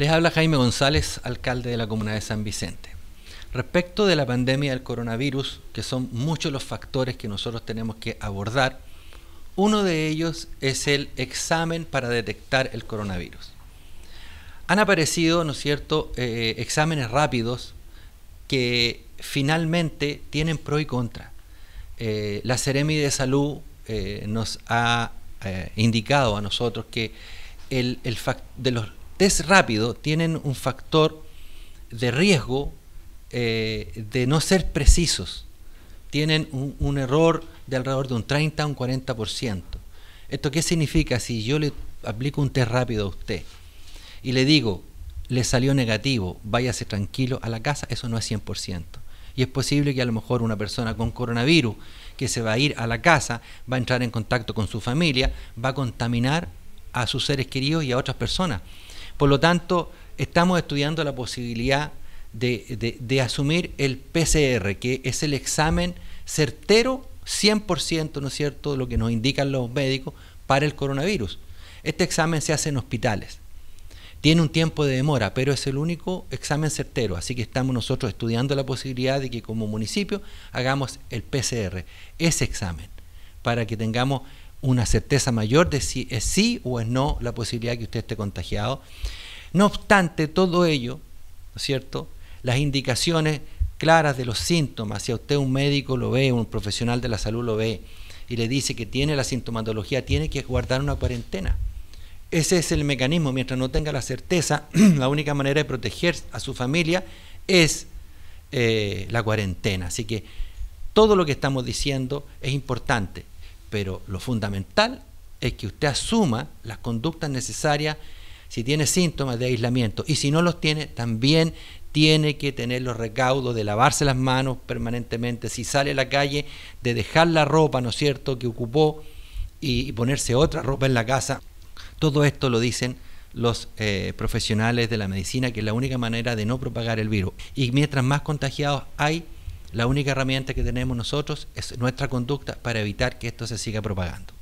Les habla Jaime González, alcalde de la comuna de San Vicente. Respecto de la pandemia del coronavirus, que son muchos los factores que nosotros tenemos que abordar, uno de ellos es el examen para detectar el coronavirus. Han aparecido, ¿no es cierto?, eh, exámenes rápidos que finalmente tienen pro y contra. Eh, la Ceremi de Salud eh, nos ha indicado a nosotros que el, el de los test rápidos tienen un factor de riesgo de no ser precisos. Tienen un, un error de alrededor de un 30 a un 40%. ¿Esto qué significa? Si yo le aplico un test rápido a usted y le digo, le salió negativo, váyase tranquilo a la casa, eso no es 100%. Y es posible que a lo mejor una persona con coronavirus que se va a ir a la casa, va a entrar en contacto con su familia, va a contaminar a sus seres queridos y a otras personas. Por lo tanto, estamos estudiando la posibilidad de, de asumir el PCR, que es el examen certero 100%, ¿no es cierto?, lo que nos indican los médicos para el coronavirus. Este examen se hace en hospitales. Tiene un tiempo de demora, pero es el único examen certero, así que estamos nosotros estudiando la posibilidad de que como municipio hagamos el PCR, ese examen, para que tengamos una certeza mayor de si es sí o es no la posibilidad de que usted esté contagiado. No obstante, todo ello, ¿no es cierto? Las indicaciones claras de los síntomas, si a usted un médico lo ve, un profesional de la salud lo ve y le dice que tiene la sintomatología, tiene que guardar una cuarentena. Ese es el mecanismo, mientras no tenga la certeza, la única manera de proteger a su familia es eh, la cuarentena. Así que todo lo que estamos diciendo es importante, pero lo fundamental es que usted asuma las conductas necesarias si tiene síntomas de aislamiento y si no los tiene, también tiene que tener los recaudos de lavarse las manos permanentemente, si sale a la calle, de dejar la ropa, ¿no es cierto?, que ocupó y, ponerse otra ropa en la casa. Todo esto lo dicen los eh, profesionales de la medicina, que es la única manera de no propagar el virus. Y mientras más contagiados hay, la única herramienta que tenemos nosotros es nuestra conducta para evitar que esto se siga propagando.